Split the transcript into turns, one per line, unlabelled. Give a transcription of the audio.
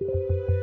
you